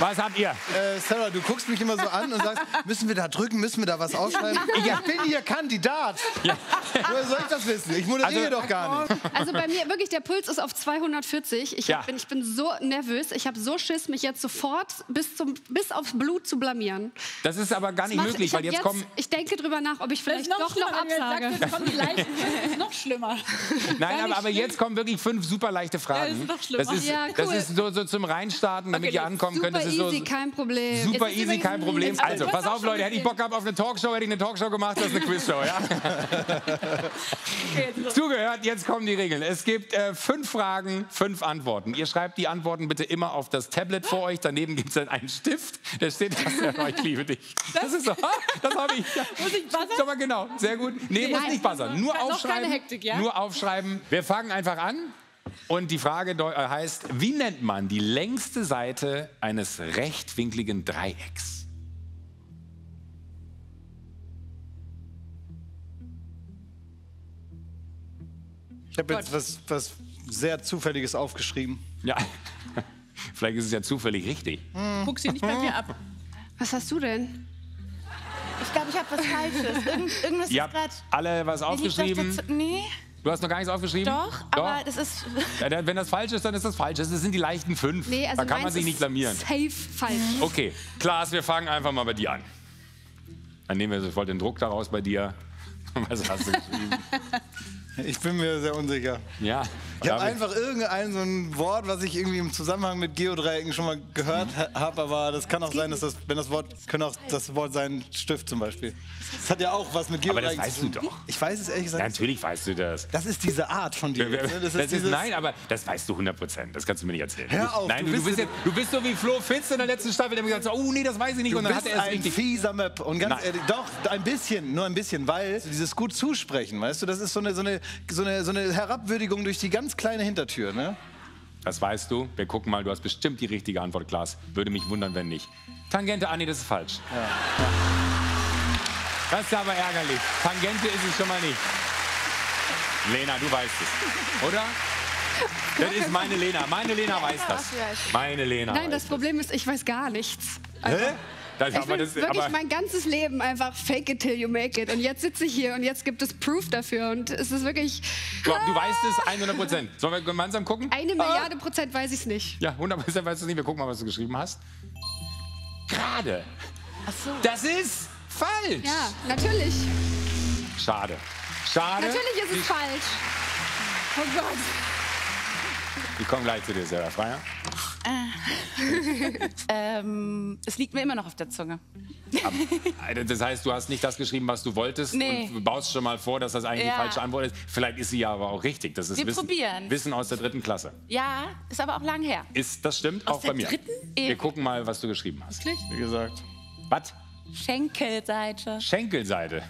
Was habt ihr? Äh, Sarah, du guckst mich immer so an und sagst, müssen wir da drücken, müssen wir da was aufschreiben? Ich bin hier Kandidat. Woher soll ich das wissen? Ich moderiere Also- doch gar nicht. Also bei mir wirklich, der Puls ist auf 240. Ich, Ja. hab, bin, ich bin so nervös. Ich habe so Schiss, mich jetzt sofort bis, zum, bis aufs Blut zu blamieren. Das ist aber gar nicht Mach- möglich, ich, weil hab jetzt kommen. ich denke drüber nach, ob ich Das vielleicht noch doch noch jetzt absage. sagst, jetzt kommen die leichten. Das ist noch schlimmer. Nein, aber, aber jetzt kommen wirklich fünf super leichte Fragen. Ja, das ist noch schlimmer. Das ist, Ja, das cool. ist so, so zum Reinstarten, damit Okay, ihr ankommen könnt. Das ist so, easy, kein Problem. Super ist easy, kein Problem. Also, pass auf, Leute, hätte ich Bock gehabt auf eine Talkshow, hätte ich eine Talkshow gemacht, das ist eine Quizshow, ja? Zugehört, jetzt kommen die Regeln. Es gibt äh, fünf Fragen, fünf Antworten. Ihr schreibt die Antworten bitte immer auf das Tablet vor euch. Daneben gibt es dann einen Stift, da steht, das ich liebe dich. Das ist so, das habe ich. Ja. Muss ich buzzern? Schau mal genau, sehr gut. Nee, muss Nein. nicht buzzern. Nur Noch keine aufschreiben. Hektik, ja? Nur aufschreiben. Wir fangen einfach an. Und die Frage äh, heißt, wie nennt man die längste Seite eines rechtwinkligen Dreiecks? Ich habe jetzt was, was sehr Zufälliges aufgeschrieben. Ja, vielleicht ist es ja zufällig richtig. Guck sie nicht bei mir ab. Was hast du denn? Ich glaube, ich habe was Falsches. Irgend, irgendwas Ihr ist gerade. habt alle was aufgeschrieben. Nee, Du hast noch gar nichts aufgeschrieben? doch, aber das ist. Ja, dann- wenn das falsch ist, dann ist das falsch. Das sind die leichten fünf. Nee, also da kann man sich nicht blamieren. Safe falsch. Okay, Klaas, wir fangen einfach mal bei dir an. Dann nehmen wir sofort den Druck daraus bei dir. Was hast du geschrieben? Ich bin mir sehr unsicher. Ja, Ich habe David. einfach irgendein so ein Wort, was ich irgendwie im Zusammenhang mit Geodreiecken schon mal gehört habe, aber das kann auch sein, dass das, wenn das Wort, könnte auch das Wort sein, Stift zum Beispiel. Das hat ja auch was mit Aber das Geodreiecken weißt zu du tun. doch. Ich weiß es ehrlich gesagt. Ja, natürlich weißt du das. Das ist diese Art von dir. jetzt, ne? Das ist, nein, aber das weißt du 100 Prozent. Das kannst du mir nicht erzählen. Hör auf, nein, du du, du, bist bist ja- jetzt, du bist so wie Flo Fitz in der letzten Staffel, der mir gesagt hat, oh nee, das weiß ich nicht. Du und dann bist hat er es ein richtig. fieser Möp. Und ganz Nein. ehrlich, doch, ein bisschen, nur ein bisschen, weil dieses gut zusprechen, weißt du, das ist so eine, so eine, so eine, so eine Herabwürdigung durch die ganz kleine Hintertür, ne? Das weißt du. Wir gucken mal, du hast bestimmt die richtige Antwort, Klaas. Würde mich wundern, wenn nicht. Tangente, nee, das ist falsch. Das ist aber ärgerlich. Tangente ist es schon mal nicht. Lena, du weißt es, oder? Das ist meine Lena. Meine Lena weiß das. Meine Lena Nein, das Problem ist, ich weiß gar nichts. Hä? Das, Ich aber das, wirklich aber, mein ganzes Leben einfach fake it till you make it. Und jetzt sitze ich hier und jetzt gibt es Proof dafür. Und es ist wirklich du, du weißt es 100 Prozent. Sollen wir gemeinsam gucken? eine Milliarde Prozent weiß ich es nicht. Ja, 100 Prozent weißt du es nicht. Wir gucken mal, was du geschrieben hast. Gerade. Das ist falsch. Ja, natürlich. Schade. Schade. Natürlich ist es falsch. Oh Gott. Ich komme gleich zu dir, Sarah Freier. Ähm, es liegt mir immer noch auf der Zunge. Also, Das heißt, du hast nicht das geschrieben, was du wolltest Nee. und baust schon mal vor, dass das eigentlich Ja. die falsche Antwort ist. Vielleicht ist sie ja aber auch richtig. Das ist Wir Wissen, probieren. Wissen aus der dritten Klasse. Ja, ist aber auch lang her. Ist, das stimmt auch der bei mir. dritten? Wir gucken mal, was du geschrieben hast. Wie gesagt. Was? Schenkelseite. Schenkelseite.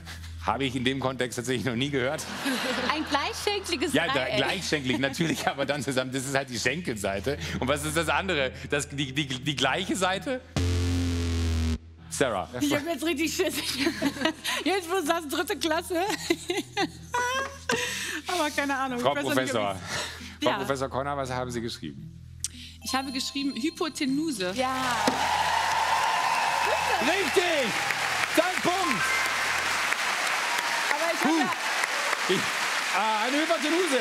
Habe ich in dem Kontext tatsächlich noch nie gehört. Ein gleichschenkliges Ja, da, gleichschenklig natürlich, aber dann zusammen, das ist halt die Schenkelseite. Und was ist das andere? Das, die, die, die gleiche Seite? Sarah. Ich habe jetzt richtig Schiss. Jetzt, wo du sagst, dritte Klasse. Aber keine Ahnung. Frau nicht, Professor. ich- Frau Ja. Professor Conner, was haben Sie geschrieben? Ich habe geschrieben Hypotenuse. Ja, Richtig! Dein Punkt! Ich Ich, ah, eine Hypotenuse.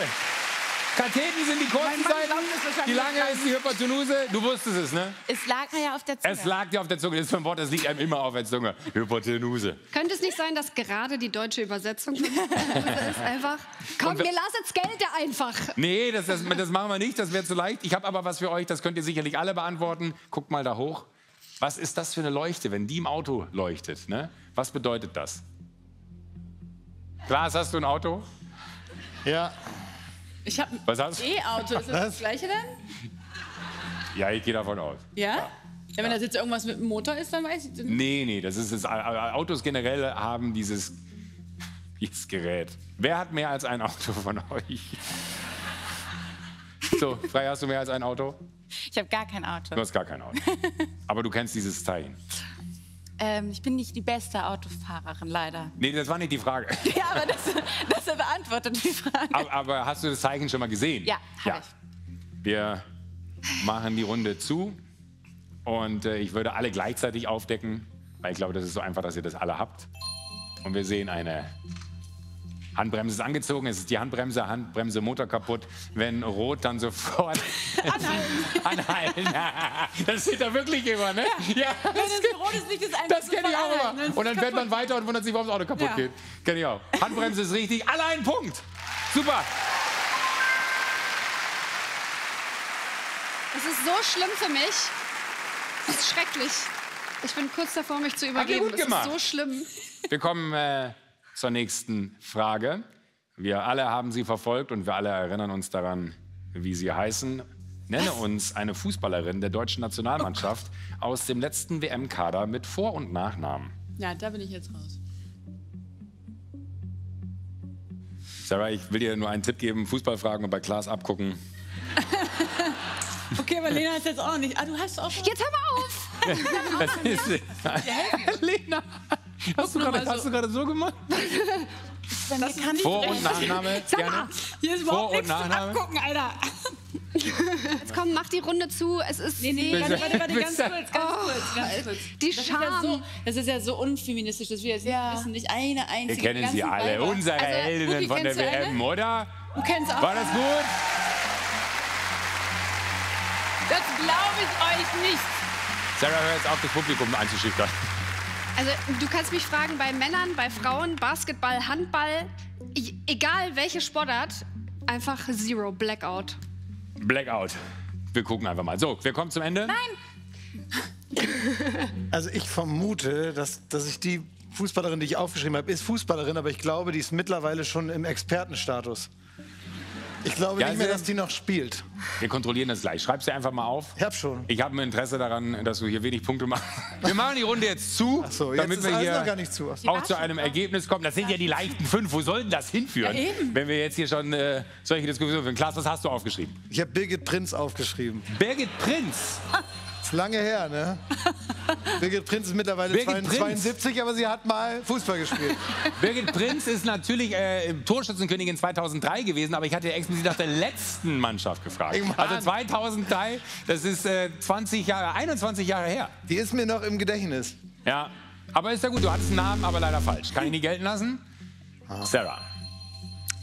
Katheten sind die kurzen Seiten. Die lange ist die Hypotenuse. Du wusstest es, ne? es lag mir ja auf der Zunge. Es lag dir auf der Zunge. Das ist ein Wort, das liegt einem immer auf der Zunge. Hypotenuse. Könnte es nicht sein, dass gerade die deutsche Übersetzung von Hypotenuse ist einfach? Komm, wir- wir lassen das Geld da einfach. Nee, das, das, das machen wir nicht. Das wäre zu leicht. Ich habe aber was für euch. Das könnt ihr sicherlich alle beantworten. Guckt mal da hoch. Was ist das für eine Leuchte, wenn die im Auto leuchtet? Ne? Was bedeutet das? Klaas, hast du ein Auto? Ja. ich habe ein Was hast du? E-Auto. Ist das das gleiche denn? Ja, ich gehe davon aus. Ja? Ja, wenn das jetzt irgendwas mit dem Motor ist, dann weiß ich das nicht. Nee, nee, das ist es. Autos generell haben dieses, dieses Gerät. Wer hat mehr als ein Auto von euch? So, Frei, hast du mehr als ein Auto? Ich habe gar kein Auto. Du hast gar kein Auto. Aber du kennst dieses Zeichen. Ähm, ich bin nicht die beste Autofahrerin, leider. Nee, das war nicht die Frage. Ja, aber das, das beantwortet die Frage. Aber, aber hast du das Zeichen schon mal gesehen? Ja, hab ich. Wir machen die Runde zu Und äh, ich würde alle gleichzeitig aufdecken, weil ich glaube, das ist so einfach, dass ihr das alle habt. Und wir sehen eine Handbremse ist angezogen, es ist die Handbremse, Handbremse, Motor kaputt. Wenn rot, dann sofort anhalten. anhalten. Das steht da wirklich immer, ne? Ja, Wenn es rot ist, nicht das einfach Das kenne ich auch anhalten, immer. Und dann fährt man weiter und wundert sich, warum das Auto kaputt Ja. geht. Kenne ich auch. Handbremse ist richtig, alle einen Punkt. Super. Das ist so schlimm für mich. Das ist schrecklich. Ich bin kurz davor, mich zu ihr übergeben. gut Das ist gemacht. so schlimm. Wir kommen äh, zur nächsten Frage. Wir alle haben sie verfolgt und wir alle erinnern uns daran, wie sie heißen. Nenne uns eine Fußballerin der deutschen Nationalmannschaft aus dem letzten WM-Kader mit Vor- und Nachnamen. Ja, da bin ich jetzt raus. Sarah, ich will dir nur einen Tipp geben: Fußballfragen und bei Klaas abgucken. Okay, aber Lena ist jetzt auch nicht. Ah, du hast auch. Jetzt hör mal auf! Lena, hast du gerade mal hast so. du gerade so gemacht? Das kann ich Vor- und Nachname? Sag Gerne. mal, Hier ist Vor- überhaupt und nichts Nachname? Abgucken, Alter. jetzt komm, mach die Runde zu. Es ist Nee, nee, warte, warte, warte, ganz kurz, ganz kurz, ganz kurz. die Das ist, ja Scham. so, das ist ja so unfeministisch, dass wir jetzt Ja. nicht wissen, nicht eine Wir einzige. kennen die sie alle, Weiber. unsere Also, Heldinnen von der? WM, oder? Du kennst auch. War das gut? Das glaube ich euch nicht. Sarah, hör jetzt auf, das Publikum einzuschüchtern. Also, du kannst mich fragen bei Männern, bei Frauen, Basketball, Handball, egal welche Sportart, einfach Zero, Blackout. Blackout. Wir gucken einfach mal. So, wir kommen zum Ende. Also ich vermute, dass, dass ich die Fußballerin, die ich aufgeschrieben habe, ist Fußballerin, aber ich glaube, die ist mittlerweile schon im Expertenstatus. Ich glaube Ja, nicht mehr, dass die noch spielt. Wir kontrollieren das gleich. Schreib sie einfach mal auf. Ich hab schon. Ich habe ein Interesse daran, dass du hier wenig Punkte machst. Wir machen die Runde jetzt zu, Ach so, jetzt damit ist wir hier noch gar nicht zu. auch zu einem Ergebnis kommen. Das sind ja die leichten fünf. Wo soll denn das hinführen? Ja, eben. Wenn wir jetzt hier schon äh, solche Diskussionen führen. Klaas, was hast du aufgeschrieben? Ich habe Birgit Prinz aufgeschrieben. Birgit Prinz. Ist lange her, ne? Birgit Prinz ist mittlerweile Birgit 72, Prinz. 72, aber sie hat mal Fußball gespielt. Birgit Prinz ist natürlich äh, Torschützenkönigin 2003 gewesen, aber ich hatte explizit nach der letzten Mannschaft gefragt. Mann. Also 2003, das ist äh, 20 Jahre, 21 Jahre her. Die ist mir noch im Gedächtnis. Ja, aber ist ja gut, du hattest einen Namen, aber leider falsch. Kann ich nicht gelten lassen? Sarah.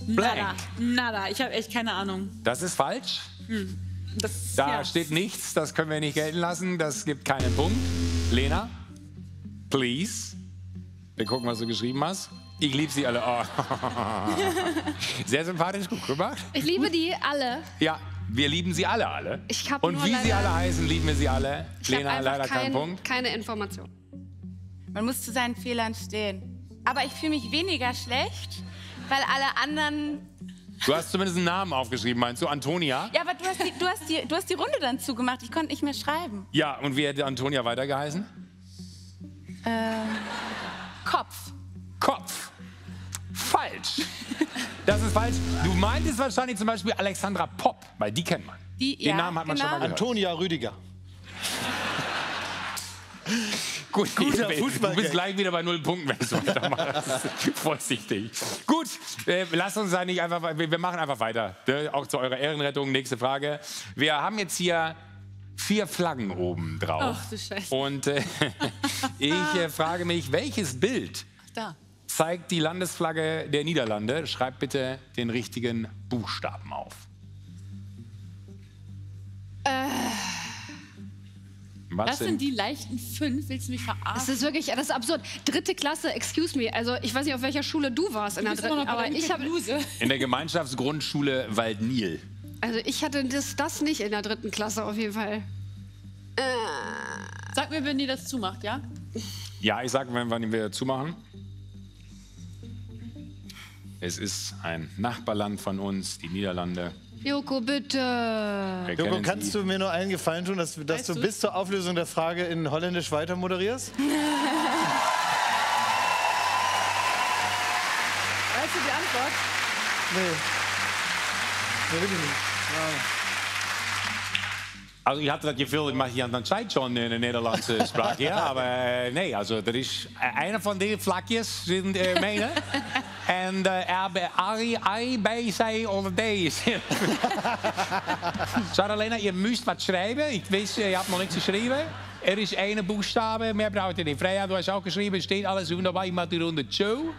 Nada. Blank. Nada. Ich habe echt keine Ahnung. Das ist falsch. Das, Da ja. steht nichts, das können wir nicht gelten lassen. Das gibt keinen Punkt. Lena, please. Wir gucken, was du geschrieben hast. Ich liebe sie alle. Oh. Sehr sympathisch, gut gemacht. Ich liebe die alle. Ja, wir lieben sie alle, alle. Ich hab Und nur wie sie alle heißen, lieben wir sie alle. Ich Lena, leider kein, kein Punkt. keine Information. Man muss zu seinen Fehlern stehen. Aber ich fühle mich weniger schlecht, weil alle anderen. Du hast zumindest einen Namen aufgeschrieben, meinst du? Antonia? Ja, aber hast die, du hast die, du hast die Runde dann zugemacht. Ich konnte nicht mehr schreiben. Ja, und wie hätte Antonia weitergeheißen? Kopf. Kopf. Falsch. Das ist falsch. Du meintest wahrscheinlich zum Beispiel Alexandra Popp, weil die kennt man. Die, Den ja, Namen hat man genau. schon mal gehört. Antonia Rüdiger. Gut, Guter du Fußballgag. bist gleich wieder bei null Punkten, wenn du weitermachst. Vorsichtig. Gut, äh, lasst uns da nicht einfach, wir, wir machen einfach weiter. Ne? Auch zu eurer Ehrenrettung. Nächste Frage. Wir haben jetzt hier vier Flaggen oben drauf. Ach, du Scheiße. Und äh, ich äh, frage mich, welches Bild Da. zeigt die Landesflagge der Niederlande? Schreibt bitte den richtigen Buchstaben auf. Was Das sind die leichten fünf. Willst du mich Das verarschen? ist wirklich, das ist absurd. Dritte Klasse, excuse me. Also ich weiß nicht, auf welcher Schule du warst in Du der dritten, aber ich habe, Bluse. in der Gemeinschaftsgrundschule Waldnil. also ich hatte das, das nicht in der dritten Klasse auf jeden Fall. Sag mir, wenn die das zumacht, ja? Ja, ich sage, wenn wir wieder zumachen. Es ist ein Nachbarland von uns, die Niederlande. Joko, bitte. Joko, kannst du mir nur einen Gefallen tun, dass, dass Weißt du bis zur Auflösung der Frage in Holländisch weiter moderierst? Weißt du die Antwort? Nee. Nee, wirklich nicht. Also ich hatte das Gefühl, ich mache hier aan Zeit schon in der Nederlandse Sprache. ja, aber äh, nee, also das ist äh, einer von den Vlakjes sind äh, meine. En äh, R, B, I, I, B, C oder D. Sarah Lena, ihr müsst was schreiben. Ich weiß, ihr habt noch nichts geschrieben. er ist eine Buchstabe, mehr braucht ihr nicht. Freya, du hast auch geschrieben, steht alles wunderbar. Ich mache die Runde Joe.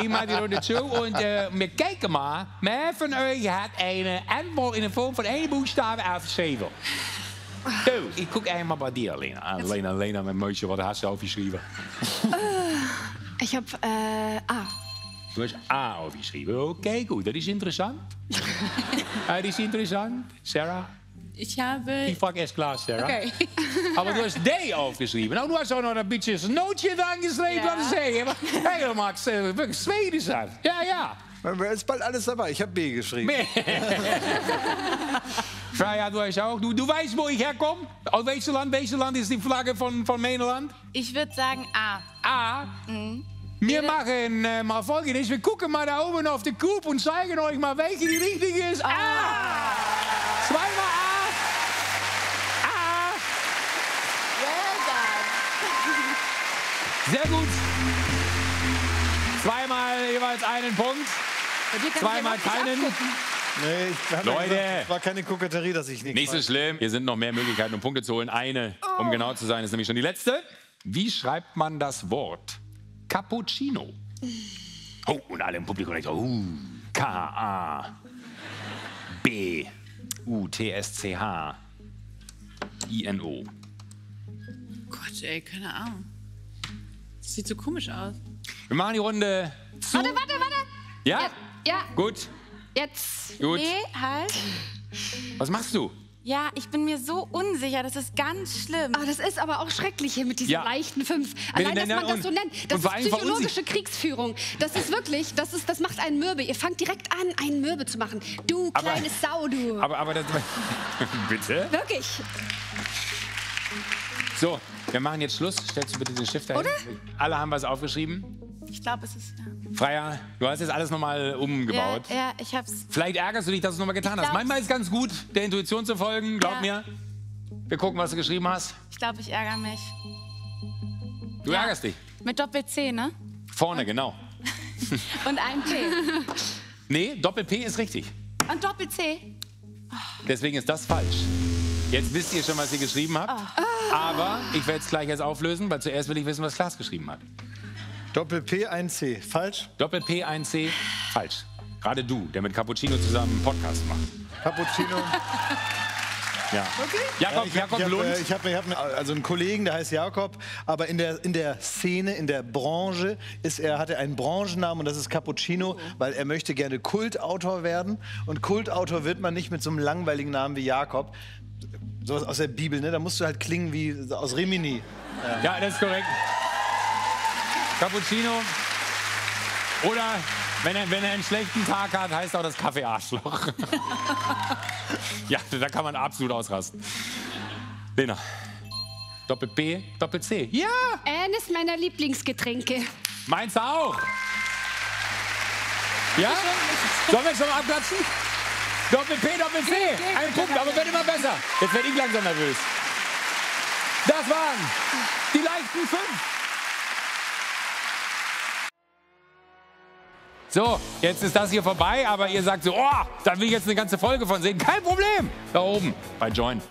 ich mache die Runde Joe und äh, wir kijken mal. Wer von euch hat eine Antwort in de vorm van één Buchstabe aufgeschrieben? Du, ich gucke einmal bei dir, Lena. Ah, Lena, Lena, mein Mäuschen, was hast du aufgeschrieben? Ich habe äh, A. Du hast A aufgeschrieben. Okay, gut, das ist interessant. das ist interessant. Sarah? Ich habe. Ich frage erst klar, Sarah. Okay. Aber du hast D aufgeschrieben. Nou, du hast auch noch ein bisschen ein Nootje dran geschrieben, Ja. wat ik zeggen. Helemaal äh, wirklich Schwedisch sein. Ja, ja. Da ist bald alles dabei. Ich habe B geschrieben. Freya, du hast auch. Du, du weißt, wo ich herkomme? Aus welchem Land? Welches Land ist die Flagge von, von Nederland? Ich würde sagen A. A. Wir machen äh, mal folgendes. Wir gucken mal da oben auf die Kup und zeigen euch mal, welche die richtige ist. A. Zweimal A. A. Sehr gut. Zweimal jeweils einen Punkt. Zweimal keinen. Nee, ich Leute. gesagt, es war keine Koketterie, dass ich nichts Nicht so schlimm. Hier sind noch mehr Möglichkeiten, um Punkte zu holen. Eine, um genau zu sein, ist nämlich schon die letzte. Wie schreibt man das Wort Cappuccino? Oh, und alle im Publikum denken, uh, K-A-B-U-T-S-C-H. I-N-O. Gott, ey, keine Ahnung. Das sieht so komisch aus. Wir machen die Runde zu. Warte, warte, warte. Ja? Ja, ja, Gut, jetzt. gut. Nee, halt. Was machst du? Ja, ich bin mir so unsicher. Das ist ganz schlimm. Ah, das ist aber auch schrecklich hier mit diesen Ja. leichten fünf. Allein, dass man das so nennt. Das ist psychologische Kriegsführung. Das ist wirklich, das, ist, das macht einen Mürbe. Ihr fangt direkt an, einen Mürbe zu machen. Du Aber- kleine Sau, du. Aber, aber das. Bitte? wirklich. So, wir machen jetzt Schluss. Stellst du bitte den Stift dahin? Oder? Alle haben was aufgeschrieben. Ich glaube, es ist. Ja. Freier, du hast jetzt alles nochmal umgebaut. Ja, ja, ich hab's. Vielleicht ärgerst du dich, dass du es nochmal getan hast. Manchmal ist es ganz gut, der Intuition zu folgen. Glaub Ja. mir. Wir gucken, was du geschrieben hast. Ich glaube, ich ärgere mich. Du Ja. ärgerst dich. Mit Doppel-C, ne? Vorne, genau. Und einem P. Nee, Doppel-P ist richtig. Und Doppel-C. Deswegen ist das falsch. Jetzt wisst ihr schon, was ihr geschrieben habt. Aber ich werde es gleich jetzt auflösen, weil zuerst will ich wissen, was Klaas geschrieben hat. Doppel P, ein C. Falsch? Doppel-P, 1C, falsch. Gerade du, der mit Cappuccino zusammen einen Podcast macht. Cappuccino. Ja. Jakob, ich Jakob habe hab, Lund. äh, ich hab, ich hab also einen Kollegen, der heißt Jakob, aber in der, in der Szene, in der Branche ist er, hat er einen Branchennamen und das ist Cappuccino, weil er möchte gerne Kultautor werden. Und Kultautor wird man nicht mit so einem langweiligen Namen wie Jakob. Sowas aus der Bibel, ne? Da musst du halt klingen wie aus Rimini. Ja, das ist korrekt. Cappuccino. Oder wenn er, wenn er einen schlechten Tag hat, heißt auch das Kaffee-Arschloch. ja, da kann man absolut ausrasten. Lena. Doppel B, Doppel C. Ja, Eines meiner Lieblingsgetränke. meins auch. Ja? Sollen wir schon mal abklatschen? Doppel P, Doppel C. Ein Punkt, aber wird immer besser. Jetzt werde ich langsam nervös. Das waren die leichten fünf. So, jetzt ist das hier vorbei, aber ihr sagt so, oh, da will ich jetzt eine ganze Folge von sehen. Kein Problem. Da oben bei Join.